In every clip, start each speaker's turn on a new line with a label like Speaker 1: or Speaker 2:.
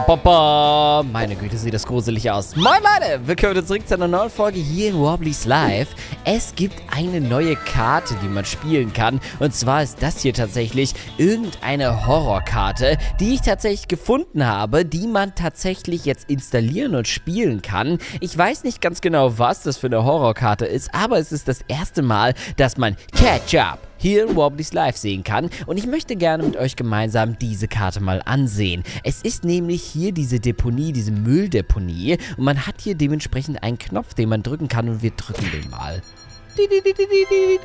Speaker 1: ba, ba, ba. Meine Güte, sieht das gruselig aus. Moin Leute, willkommen zurück zu einer neuen Folge hier in Wobblies Live. Es gibt eine neue Karte, die man spielen kann. Und zwar ist das hier tatsächlich irgendeine Horrorkarte, die ich tatsächlich gefunden habe, die man tatsächlich jetzt installieren und spielen kann. Ich weiß nicht ganz genau, was das für eine Horrorkarte ist, aber es ist das erste Mal, dass man Catch-Up hier in Wobblies Live sehen kann. Und ich möchte gerne mit euch gemeinsam diese Karte mal ansehen. Es ist nämlich hier diese Deponie, diese Mülldeponie. Und man hat hier dementsprechend einen Knopf, den man drücken kann. Und wir drücken den mal.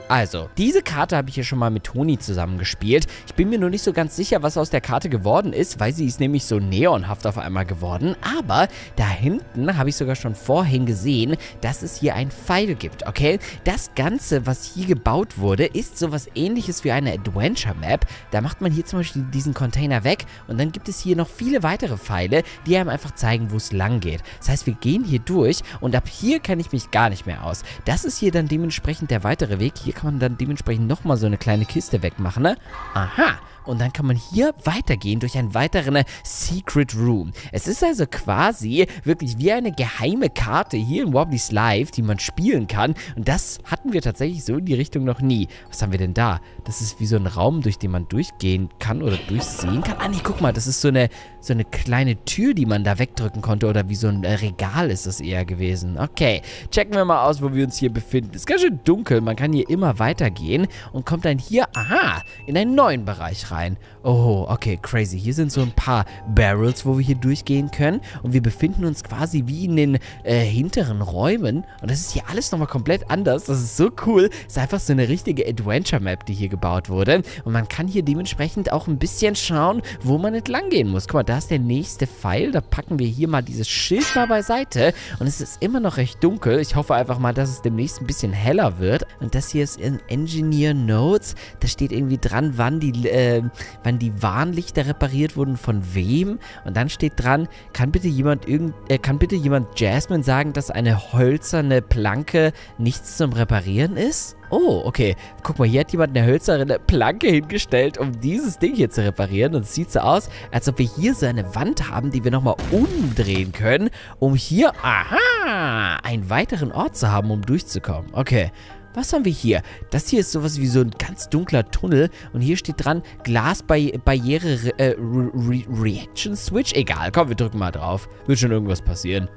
Speaker 1: Also, diese Karte habe ich hier schon mal mit Toni zusammengespielt. Ich bin mir nur nicht so ganz sicher, was aus der Karte geworden ist, weil sie ist nämlich so neonhaft auf einmal geworden. Aber da hinten habe ich sogar schon vorhin gesehen, dass es hier ein Pfeil gibt, okay? Das Ganze, was hier gebaut wurde, ist sowas ähnliches wie eine Adventure Map. Da macht man hier zum Beispiel diesen Container weg und dann gibt es hier noch viele weitere Pfeile, die einem einfach zeigen, wo es lang geht. Das heißt, wir gehen hier durch und ab hier kenne ich mich gar nicht mehr aus. Das ist hier dann dementsprechend dementsprechend der weitere Weg. Hier kann man dann dementsprechend nochmal so eine kleine Kiste wegmachen, ne? Aha. Und dann kann man hier weitergehen durch einen weiteren Secret Room. Es ist also quasi wirklich wie eine geheime Karte hier in Wobblies Live, die man spielen kann. Und das hatten wir tatsächlich so in die Richtung noch nie. Was haben wir denn da? Das ist wie so ein Raum, durch den man durchgehen kann oder durchsehen kann. Ah, nee, guck mal, das ist so eine, so eine kleine Tür, die man da wegdrücken konnte. Oder wie so ein Regal ist das eher gewesen. Okay, checken wir mal aus, wo wir uns hier befinden. Ist ganz schön dunkel. Man kann hier immer weitergehen und kommt dann hier, aha, in einen neuen Bereich rein rein. Oh, okay, crazy. Hier sind so ein paar Barrels, wo wir hier durchgehen können. Und wir befinden uns quasi wie in den äh, hinteren Räumen. Und das ist hier alles nochmal komplett anders. Das ist so cool. Ist einfach so eine richtige Adventure-Map, die hier gebaut wurde. Und man kann hier dementsprechend auch ein bisschen schauen, wo man entlang gehen muss. Guck mal, da ist der nächste Pfeil. Da packen wir hier mal dieses Schild mal beiseite. Und es ist immer noch recht dunkel. Ich hoffe einfach mal, dass es demnächst ein bisschen heller wird. Und das hier ist in Engineer Notes. Da steht irgendwie dran, wann die äh, wann die Warnlichter repariert wurden, von wem. Und dann steht dran, kann bitte jemand irgend, äh, kann bitte jemand Jasmine sagen, dass eine hölzerne Planke nichts zum Reparieren ist? Oh, okay. Guck mal, hier hat jemand eine hölzerne Planke hingestellt, um dieses Ding hier zu reparieren. Und es sieht so aus, als ob wir hier so eine Wand haben, die wir nochmal umdrehen können, um hier, aha, einen weiteren Ort zu haben, um durchzukommen. Okay. Was haben wir hier? Das hier ist sowas wie so ein ganz dunkler Tunnel. Und hier steht dran, Glasbarriere äh, Re Reaction Switch. Egal, komm, wir drücken mal drauf. Wird schon irgendwas passieren.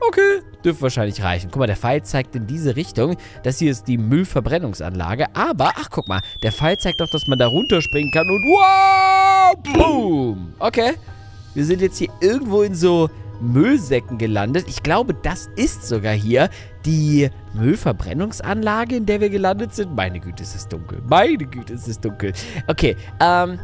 Speaker 1: Okay, dürfte wahrscheinlich reichen. Guck mal, der Pfeil zeigt in diese Richtung. Das hier ist die Müllverbrennungsanlage. Aber, ach, guck mal, der Pfeil zeigt doch, dass man da runterspringen kann. Und wow, boom. Okay, wir sind jetzt hier irgendwo in so Müllsäcken gelandet. Ich glaube, das ist sogar hier die Müllverbrennungsanlage, in der wir gelandet sind. Meine Güte, ist es dunkel. Meine Güte, ist es dunkel. Okay, ähm...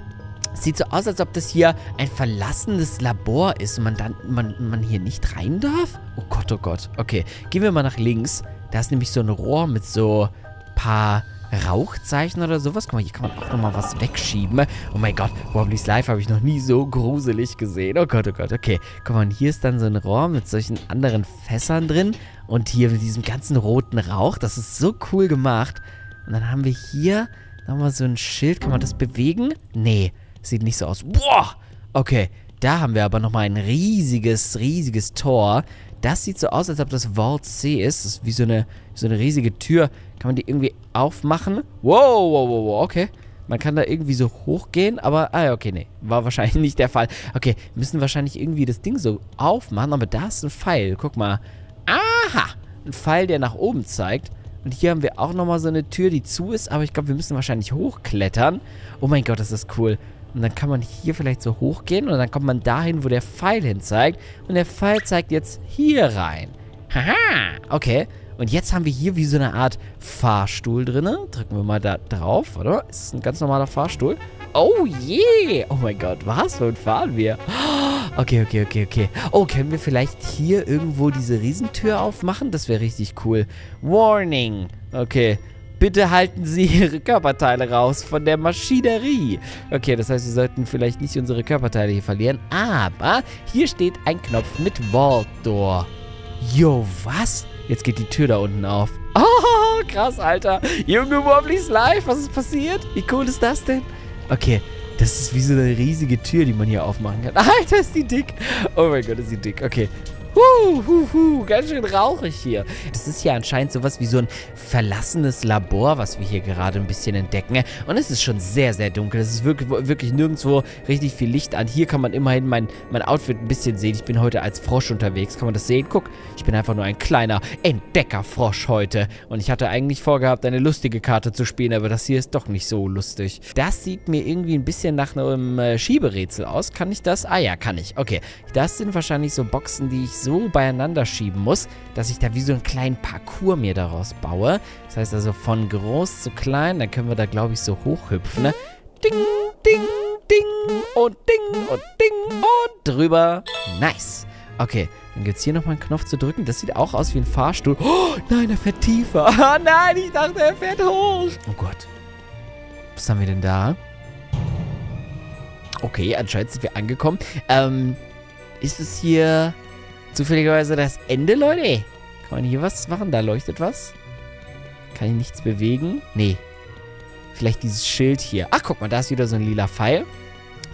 Speaker 1: Sieht so aus, als ob das hier ein verlassenes Labor ist und man dann man, man hier nicht rein darf. Oh Gott, oh Gott. Okay, gehen wir mal nach links. Da ist nämlich so ein Rohr mit so paar Rauchzeichen oder sowas. Guck mal, hier kann man auch nochmal was wegschieben. Oh mein Gott, Wobblies Live habe ich noch nie so gruselig gesehen. Oh Gott, oh Gott, okay. Guck mal, hier ist dann so ein Rohr mit solchen anderen Fässern drin. Und hier mit diesem ganzen roten Rauch. Das ist so cool gemacht. Und dann haben wir hier nochmal so ein Schild. Kann man das bewegen? Nee, sieht nicht so aus. Boah! Okay, da haben wir aber nochmal ein riesiges, riesiges Tor. Das sieht so aus, als ob das Vault C ist. Das ist wie so eine, so eine riesige Tür. Kann man die irgendwie aufmachen? Wow, wow, wow, wow, okay. Man kann da irgendwie so hochgehen, aber, ah, okay, nee, war wahrscheinlich nicht der Fall. Okay, wir müssen wahrscheinlich irgendwie das Ding so aufmachen, aber da ist ein Pfeil, guck mal. Aha, ein Pfeil, der nach oben zeigt. Und hier haben wir auch nochmal so eine Tür, die zu ist, aber ich glaube, wir müssen wahrscheinlich hochklettern. Oh mein Gott, das ist cool. Und dann kann man hier vielleicht so hochgehen und dann kommt man dahin, wo der Pfeil hin zeigt. Und der Pfeil zeigt jetzt hier rein. Haha, okay. Und jetzt haben wir hier wie so eine Art Fahrstuhl drin. Drücken wir mal da drauf, oder? Ist das ein ganz normaler Fahrstuhl? Oh je! Oh mein Gott, was? Womit fahren wir? Okay, okay, okay, okay. Oh, können wir vielleicht hier irgendwo diese Riesentür aufmachen? Das wäre richtig cool. Warning. Okay. Bitte halten Sie Ihre Körperteile raus von der Maschinerie. Okay, das heißt, wir sollten vielleicht nicht unsere Körperteile hier verlieren. Aber hier steht ein Knopf mit Vault Door. Jo, was? Jetzt geht die Tür da unten auf. Oh, krass, Alter. Junge Wobblies live. Was ist passiert? Wie cool ist das denn? Okay, Das ist wie so eine riesige Tür, die man hier aufmachen kann. Alter, ist die dick. Oh mein Gott, ist die dick. Okay. Huh, huh, huh, ganz schön rauchig hier. Das ist hier anscheinend sowas wie so ein verlassenes Labor, was wir hier gerade ein bisschen entdecken. Und es ist schon sehr, sehr dunkel. Es ist wirklich, wirklich nirgendwo richtig viel Licht an. Hier kann man immerhin mein, mein Outfit ein bisschen sehen. Ich bin heute als Frosch unterwegs. Kann man das sehen? Guck, ich bin einfach nur ein kleiner Entdeckerfrosch heute. Und ich hatte eigentlich vorgehabt, eine lustige Karte zu spielen, aber das hier ist doch nicht so lustig. Das sieht mir irgendwie ein bisschen nach einem äh, Schieberätsel aus. Kann ich das? Ah ja, kann ich. Okay. Das sind wahrscheinlich so Boxen, die ich so beieinander schieben muss, dass ich da wie so einen kleinen Parcours mir daraus baue. Das heißt also von groß zu klein, dann können wir da, glaube ich, so hochhüpfen, ne? Ding, ding, ding und ding und ding und drüber. Nice. Okay, dann gibt es hier nochmal einen Knopf zu drücken. Das sieht auch aus wie ein Fahrstuhl. Oh, nein, er fährt tiefer. Ah, nein, ich dachte, er fährt hoch. Oh Gott. Was haben wir denn da? Okay, anscheinend sind wir angekommen. Ähm, ist es hier zufälligerweise das Ende, Leute? Kann man hier was machen? Da leuchtet was. Kann ich nichts bewegen? Nee. Vielleicht dieses Schild hier. Ach, guck mal, da ist wieder so ein lila Pfeil.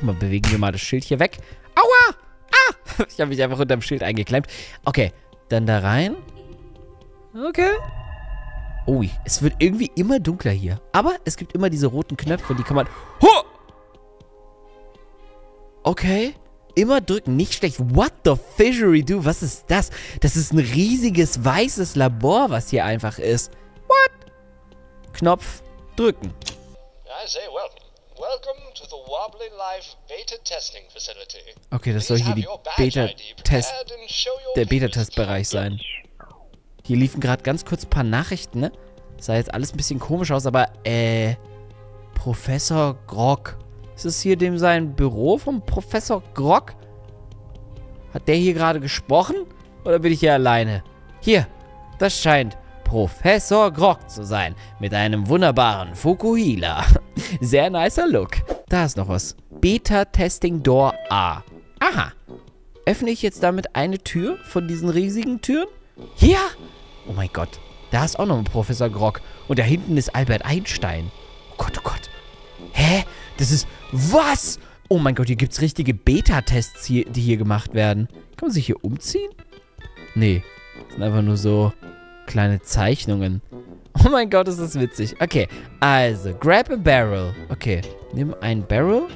Speaker 1: Mal, bewegen wir mal das Schild hier weg. Aua! Ah! Ich habe mich einfach unter dem Schild eingeklemmt. Okay, dann da rein. Okay. Oh, es wird irgendwie immer dunkler hier. Aber es gibt immer diese roten Knöpfe, die kann man... Huh! Okay. Immer drücken, nicht schlecht. What the fishery do? Was ist das? Das ist ein riesiges weißes Labor, was hier einfach ist. What? Knopf drücken. I say welcome. Welcome to the Wobbly Life Beta Testing Facility. Okay, das soll hier die Beta-Test, der Beta-Testbereich sein. Hier liefen gerade ganz kurz ein paar Nachrichten, ne? Sah jetzt alles ein bisschen komisch aus, aber, äh, Professor Grog. Ist es hier dem sein Büro vom Professor Grog? Hat der hier gerade gesprochen? Oder bin ich hier alleine? Hier, das scheint Professor Grog zu sein. Mit einem wunderbaren Fukuhila. Sehr nicer Look. Da ist noch was. Beta Testing Door A. Aha. Öffne ich jetzt damit eine Tür von diesen riesigen Türen? Hier? Oh mein Gott. Da ist auch noch ein Professor Grog. Und da hinten ist Albert Einstein. Oh Gott, oh Gott. Hä? Das ist... Was? Oh mein Gott, hier gibt es richtige Beta-Tests, die hier gemacht werden. Kann man sich hier umziehen? Nee. Das sind einfach nur so kleine Zeichnungen. Oh mein Gott, ist das witzig. Okay, also, grab a barrel. Okay, nimm ein Barrel,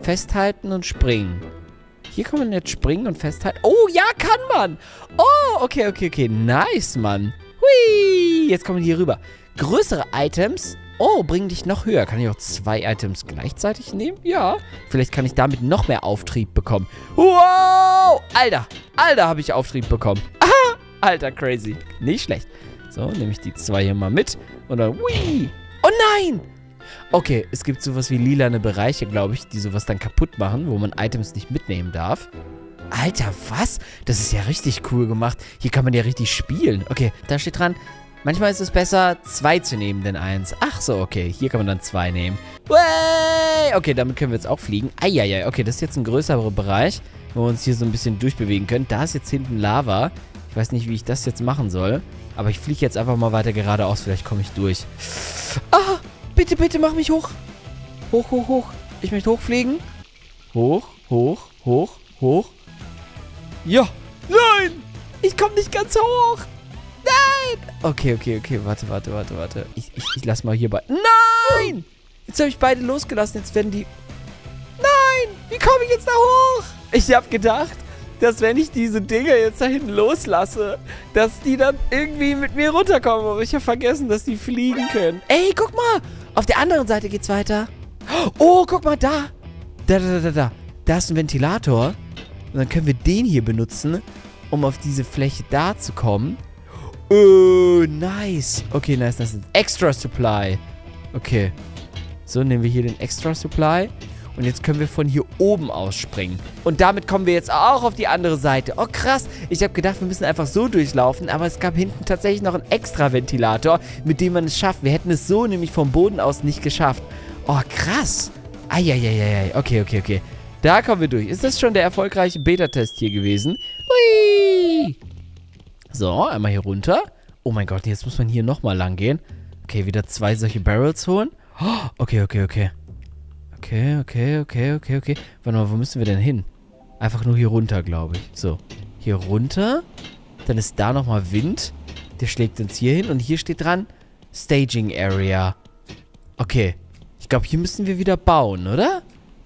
Speaker 1: festhalten und springen. Hier kann man jetzt springen und festhalten. Oh, ja, kann man. Oh, okay, okay, okay. Nice, Mann. Hui, jetzt kommen wir hier rüber. Größere Items Oh, bring dich noch höher. Kann ich auch zwei Items gleichzeitig nehmen? Ja. Vielleicht kann ich damit noch mehr Auftrieb bekommen. Wow! Alter, Alter, habe ich Auftrieb bekommen. Aha! Alter, crazy. Nicht schlecht. So, nehme ich die zwei hier mal mit. Und dann, hui! Oh nein! Okay, es gibt sowas wie lilane Bereiche, glaube ich, die sowas dann kaputt machen, wo man Items nicht mitnehmen darf. Alter, was? Das ist ja richtig cool gemacht. Hier kann man ja richtig spielen. Okay, da steht dran, Manchmal ist es besser, zwei zu nehmen, denn eins. Ach so, okay. Hier kann man dann zwei nehmen. Way! Okay, damit können wir jetzt auch fliegen. Eieiei, okay, das ist jetzt ein größerer Bereich, wo wir uns hier so ein bisschen durchbewegen können. Da ist jetzt hinten Lava. Ich weiß nicht, wie ich das jetzt machen soll. Aber ich fliege jetzt einfach mal weiter geradeaus. Vielleicht komme ich durch. Ah, bitte, bitte, mach mich hoch. Hoch, hoch, hoch. Ich möchte hochfliegen. Hoch, hoch, hoch, hoch. Ja. Nein! Ich komme nicht ganz hoch. Okay, okay, okay. Warte, warte, warte, warte. Ich, ich, ich lass mal hier bei... Nein! Jetzt habe ich beide losgelassen. Jetzt werden die... Nein! Wie komme ich jetzt da hoch? Ich habe gedacht, dass wenn ich diese Dinge jetzt da hinten loslasse, dass die dann irgendwie mit mir runterkommen. Aber ich habe vergessen, dass die fliegen können. Ey, guck mal! Auf der anderen Seite geht's weiter. Oh, guck mal! Da, da, da, da, da. Da ist ein Ventilator. Und dann können wir den hier benutzen, um auf diese Fläche da zu kommen. Oh, nice. Okay, nice, nice. Extra Supply. Okay. So, nehmen wir hier den Extra Supply. Und jetzt können wir von hier oben aus springen. Und damit kommen wir jetzt auch auf die andere Seite. Oh, krass. Ich habe gedacht, wir müssen einfach so durchlaufen. Aber es gab hinten tatsächlich noch einen extra Ventilator, mit dem man es schafft. Wir hätten es so nämlich vom Boden aus nicht geschafft. Oh, krass. Eieieiei. Okay, okay, okay. Da kommen wir durch. Ist das schon der erfolgreiche Beta-Test hier gewesen? Hui. So, einmal hier runter. Oh mein Gott, jetzt muss man hier nochmal lang gehen. Okay, wieder zwei solche Barrels holen. Okay, okay, okay. Okay, okay, okay, okay, okay. Warte mal, wo müssen wir denn hin? Einfach nur hier runter, glaube ich. So, hier runter. Dann ist da nochmal Wind. Der schlägt uns hier hin. Und hier steht dran Staging Area. Okay. Ich glaube, hier müssen wir wieder bauen, oder?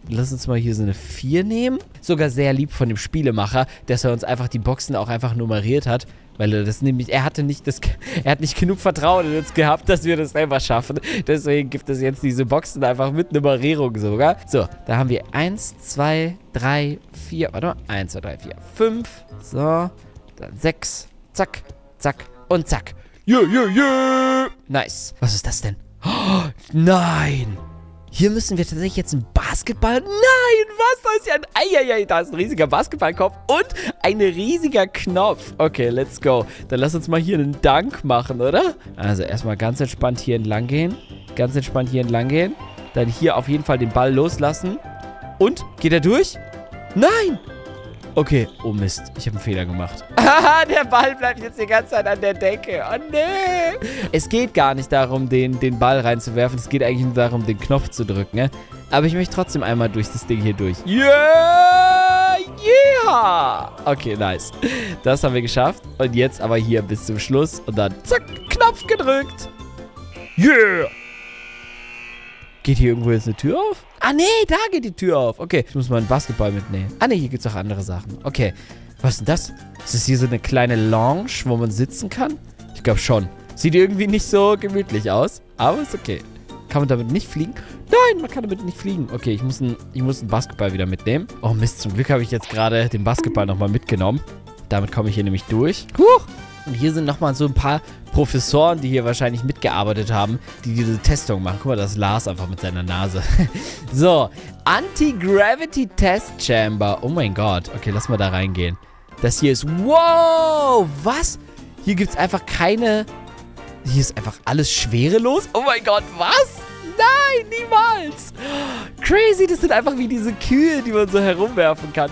Speaker 1: Lass uns mal hier so eine 4 nehmen. Sogar sehr lieb von dem Spielemacher, dass er uns einfach die Boxen auch einfach nummeriert hat. Weil er das nämlich, er hatte nicht das, er hat nicht genug Vertrauen in uns gehabt, dass wir das selber schaffen. Deswegen gibt es jetzt diese Boxen einfach mit Nummerierung sogar. So, da haben wir 1, 2, 3, 4, warte mal, 1, 2, 3, 4, 5. So, dann 6, zack, zack und zack. Yeah, yeah, yeah. Nice. Was ist das denn? Oh, nein. Hier müssen wir tatsächlich jetzt einen Basketball... Nein, was? Da ist ja ein... Eieiei, da ist ein riesiger Basketballkopf und ein riesiger Knopf. Okay, let's go. Dann lass uns mal hier einen Dank machen, oder? Also erstmal ganz entspannt hier entlang gehen. Ganz entspannt hier entlang gehen. Dann hier auf jeden Fall den Ball loslassen. Und? Geht er durch? Nein! Okay. Oh Mist, ich habe einen Fehler gemacht. Haha, der Ball bleibt jetzt die ganze Zeit an der Decke. Oh nee. Es geht gar nicht darum, den, den Ball reinzuwerfen. Es geht eigentlich nur darum, den Knopf zu drücken. Ne? Aber ich möchte trotzdem einmal durch das Ding hier durch. Yeah! Yeah! Okay, nice. Das haben wir geschafft. Und jetzt aber hier bis zum Schluss. Und dann zack, Knopf gedrückt. Yeah! Geht hier irgendwo jetzt eine Tür auf? Ah, nee, da geht die Tür auf. Okay, ich muss mal einen Basketball mitnehmen. Ah, nee, hier gibt es auch andere Sachen. Okay, was ist denn das? Ist das hier so eine kleine Lounge, wo man sitzen kann? Ich glaube schon. Sieht irgendwie nicht so gemütlich aus, aber ist okay. Kann man damit nicht fliegen? Nein, man kann damit nicht fliegen. Okay, ich muss, ein, ich einen Basketball wieder mitnehmen. Oh Mist, zum Glück habe ich jetzt gerade den Basketball nochmal mitgenommen. Damit komme ich hier nämlich durch. Huch! Und hier sind nochmal so ein paar Professoren, die hier wahrscheinlich mitgearbeitet haben, die diese Testung machen. Guck mal, das Lars einfach mit seiner Nase. so, Anti-Gravity Test Chamber. Oh mein Gott. Okay, lass mal da reingehen. Das hier ist... Wow! Was? Hier gibt es einfach keine... Hier ist einfach alles schwerelos? Oh mein Gott, was? Nein, niemals. Crazy, das sind einfach wie diese Kühe, die man so herumwerfen kann.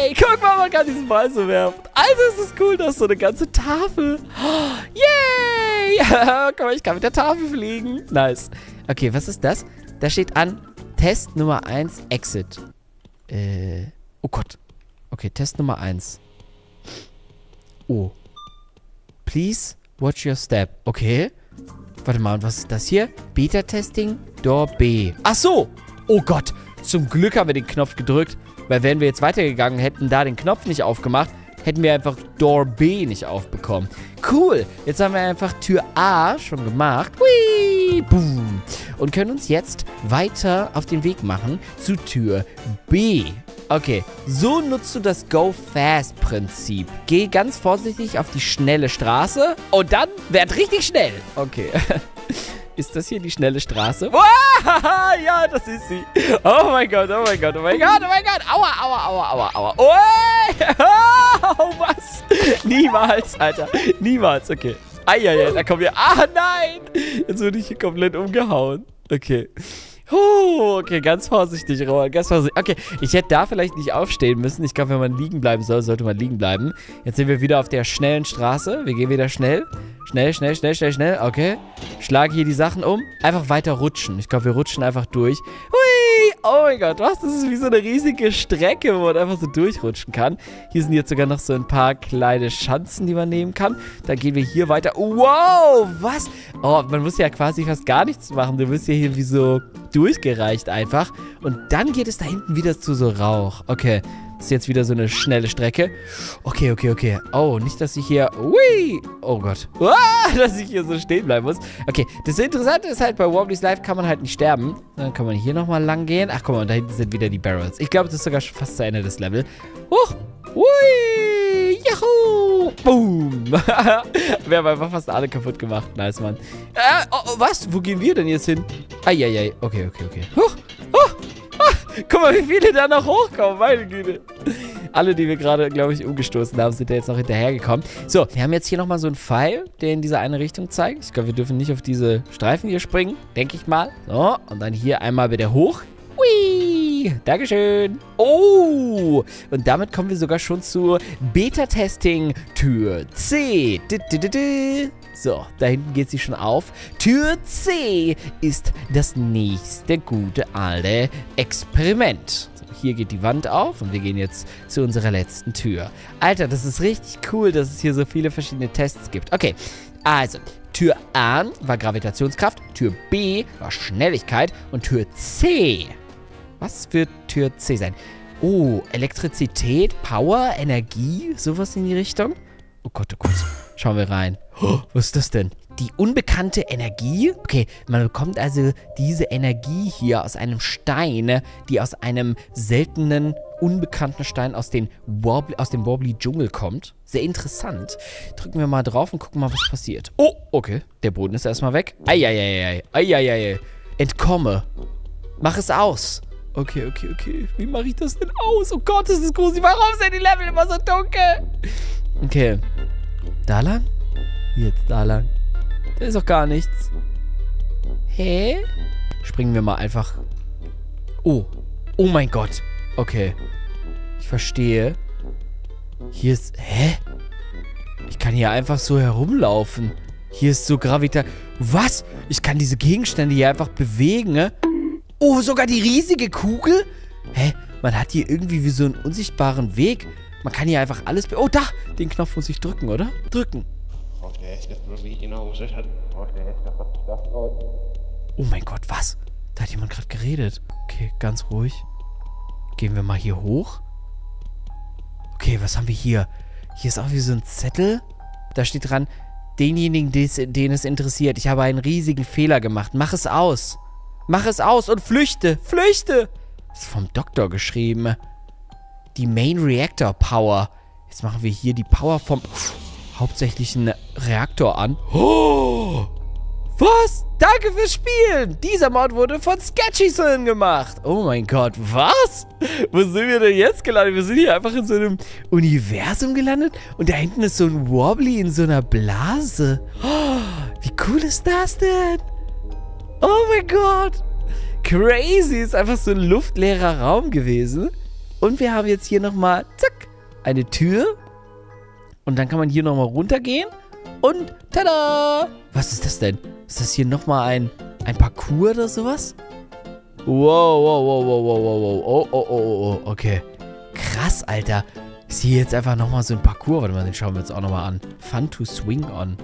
Speaker 1: Wey, guck mal, man kann diesen Ball so werfen. Also ist es cool, da ist so eine ganze Tafel. Yay! guck mal, ich kann mit der Tafel fliegen. Nice. Okay, was ist das? Da steht an, Test Nummer 1, Exit. Äh, oh Gott. Okay, Test Nummer 1. Oh. Please watch your step. Okay. Warte mal, und was ist das hier? Beta-Testing, Door B. Ach so. Oh Gott. Zum Glück haben wir den Knopf gedrückt. Weil wären wir jetzt weitergegangen, hätten da den Knopf nicht aufgemacht, hätten wir einfach Door B nicht aufbekommen. Cool. Jetzt haben wir einfach Tür A schon gemacht. Whee, boom. Und können uns jetzt weiter auf den Weg machen zu Tür B. Okay, so nutzt du das Go Fast Prinzip. Geh ganz vorsichtig auf die schnelle Straße und dann werd richtig schnell. Okay. Ist das hier die schnelle Straße? ja, das ist sie. Oh mein Gott, oh mein Gott, oh mein Gott, oh mein Gott. Aua, aua, aua, aua, aua. Oh, was? Niemals, Alter. Niemals, okay. Eieiei, da kommen wir. Ah, nein. Jetzt wurde ich hier komplett umgehauen. Okay. Oh, okay, ganz vorsichtig, Roman, ganz vorsichtig. Okay, ich hätte da vielleicht nicht aufstehen müssen. Ich glaube, wenn man liegen bleiben soll, sollte man liegen bleiben. Jetzt sind wir wieder auf der schnellen Straße. Wir gehen wieder schnell. Schnell, schnell, schnell, schnell, schnell. Okay. Schlage hier die Sachen um. Einfach weiter rutschen. Ich glaube, wir rutschen einfach durch. Hui! Oh mein Gott, was? Das ist wie so eine riesige Strecke, wo man einfach so durchrutschen kann. Hier sind jetzt sogar noch so ein paar kleine Schanzen, die man nehmen kann. Dann gehen wir hier weiter. Wow, was? Oh, man muss ja quasi fast gar nichts machen. Du wirst ja hier wie so durchgereicht einfach. Und dann geht es da hinten wieder zu so Rauch. Okay, ist jetzt wieder so eine schnelle Strecke. Okay, okay, okay. Oh, nicht, dass ich hier... Ui! Oh Gott. Ah, dass ich hier so stehen bleiben muss. Okay, das Interessante ist halt, bei Wobblies Life kann man halt nicht sterben. Dann kann man hier nochmal lang gehen. Ach, guck mal, da hinten sind wieder die Barrels. Ich glaube, das ist sogar schon fast zu Ende des Levels. Huch! Ui! Juhu! Boom! wir haben einfach fast alle kaputt gemacht. Nice, Mann. Äh, oh, oh, was? Wo gehen wir denn jetzt hin? Eieiei. Okay, okay, okay. Huch! Guck mal, wie viele da noch hochkommen. Meine Güte. Alle, die wir gerade, glaube ich, umgestoßen haben, sind da jetzt noch hinterhergekommen. So, wir haben jetzt hier nochmal so einen Pfeil, der in diese eine Richtung zeigt. Ich glaube, wir dürfen nicht auf diese Streifen hier springen. Denke ich mal. So, und dann hier einmal wieder hoch. Hui! Dankeschön. Oh! Und damit kommen wir sogar schon zur Beta-Testing Tür C. So, da hinten geht sie schon auf. Tür C ist das nächste gute alte Experiment. So, hier geht die Wand auf und wir gehen jetzt zu unserer letzten Tür. Alter, das ist richtig cool, dass es hier so viele verschiedene Tests gibt. Okay, also, Tür A war Gravitationskraft, Tür B war Schnelligkeit und Tür C. Was wird Tür C sein? Oh, Elektrizität, Power, Energie, sowas in die Richtung? Oh Gott, oh Gott. Schauen wir rein. Oh, was ist das denn? Die unbekannte Energie? Okay, man bekommt also diese Energie hier aus einem Stein, die aus einem seltenen, unbekannten Stein aus, den Wobbly, aus dem Wobbly-Dschungel kommt. Sehr interessant. Drücken wir mal drauf und gucken mal, was passiert. Oh, okay. Der Boden ist erstmal weg. Eieiei. Eieiei. Entkomme. Mach es aus. Okay, okay, okay. Wie mache ich das denn aus? Oh Gott, das ist gruselig. Warum sind die Level immer so dunkel? Okay. Da lang? Jetzt da lang. Da ist auch gar nichts. Hä? Springen wir mal einfach. Oh. Oh mein Gott. Okay. Ich verstehe. Hier ist... Hä? Ich kann hier einfach so herumlaufen. Hier ist so Gravita... Was? Ich kann diese Gegenstände hier einfach bewegen, ne? Oh, sogar die riesige Kugel? Hä? Man hat hier irgendwie wie so einen unsichtbaren Weg. Man kann hier einfach alles... Oh, da! Den Knopf muss ich drücken, oder? Drücken. Oh mein Gott, was? Da hat jemand gerade geredet. Okay, ganz ruhig. Gehen wir mal hier hoch. Okay, was haben wir hier? Hier ist auch wie so ein Zettel. Da steht dran, denjenigen, den es interessiert. Ich habe einen riesigen Fehler gemacht. Mach es aus. Mach es aus und flüchte. Flüchte. Das ist vom Doktor geschrieben. Die Main Reactor Power. Jetzt machen wir hier die Power vom hauptsächlichen Reaktor an. Oh! Was? Danke fürs Spielen! Dieser Mod wurde von Sketchyson gemacht. Oh mein Gott, was? Wo sind wir denn jetzt gelandet? Wir sind hier einfach in so einem Universum gelandet und da hinten ist so ein Wobbly in so einer Blase. Oh, wie cool ist das denn? Oh mein Gott! Crazy, ist einfach so ein luftleerer Raum gewesen. Und wir haben jetzt hier nochmal, zack, eine Tür. Und dann kann man hier nochmal runtergehen. Und tada! Was ist das denn? Ist das hier nochmal ein, ein Parcours oder sowas? Wow, wow, wow, wow, wow, wow, wow. Oh, oh, oh, oh, oh. Okay. Krass, Alter. Ist hier jetzt einfach nochmal so ein Parcours. Warte mal, den schauen wir uns auch nochmal an. Fun to swing on.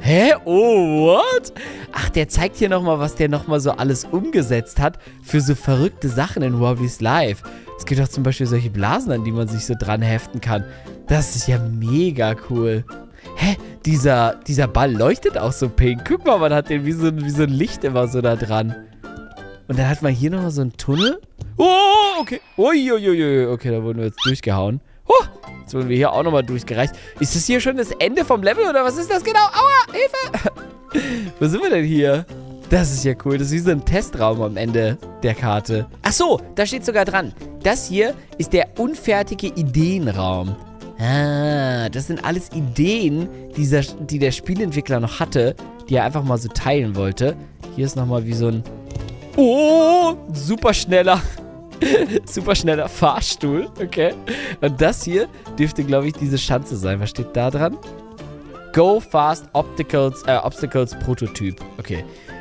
Speaker 1: Hä? Oh, what? Ach, der zeigt hier nochmal, was der nochmal so alles umgesetzt hat für so verrückte Sachen in Wobblies Life. Es gibt auch zum Beispiel solche Blasen, an die man sich so dran heften kann. Das ist ja mega cool. Hä? Dieser, dieser Ball leuchtet auch so pink. Guck mal, man hat den wie so, wie so ein Licht immer so da dran. Und dann hat man hier nochmal so einen Tunnel. Oh, okay. Uiuiui. Okay, da wurden wir jetzt durchgehauen. Oh, jetzt wurden wir hier auch nochmal durchgereicht. Ist das hier schon das Ende vom Level oder was ist das genau? Aua, Hilfe. Wo sind wir denn hier? Das ist ja cool. Das ist wie so ein Testraum am Ende der Karte. Ach so, da steht sogar dran. Das hier ist der unfertige Ideenraum. Ah, das sind alles Ideen, dieser, die der Spielentwickler noch hatte, die er einfach mal so teilen wollte. Hier ist nochmal wie so ein... Oh, super schneller Super schneller Fahrstuhl, okay. Und das hier dürfte, glaube ich, diese Schanze sein. Was steht da dran? Go Fast Opticals, äh, Obstacles Prototyp. Okay.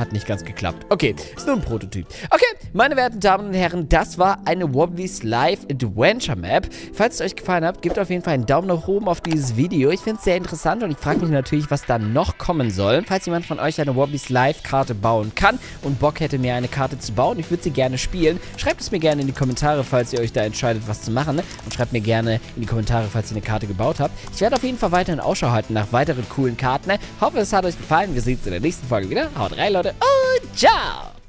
Speaker 1: Hat nicht ganz geklappt. Okay, ist nur ein Prototyp. Okay, meine werten Damen und Herren, das war eine Wobblies Live Adventure Map. Falls es euch gefallen hat, gebt auf jeden Fall einen Daumen nach oben auf dieses Video. Ich finde es sehr interessant und ich frage mich natürlich, was da noch kommen soll. Falls jemand von euch eine Wobblies Live Karte bauen kann und Bock hätte, mir eine Karte zu bauen, ich würde sie gerne spielen, schreibt es mir gerne in die Kommentare, falls ihr euch da entscheidet, was zu machen. Und schreibt mir gerne in die Kommentare, falls ihr eine Karte gebaut habt. Ich werde auf jeden Fall weiterhin Ausschau halten nach weiteren coolen Karten. Hoffe, es hat euch gefallen. Wir sehen uns in der nächsten Folge wieder. Haut rein, Leute. Und ciao!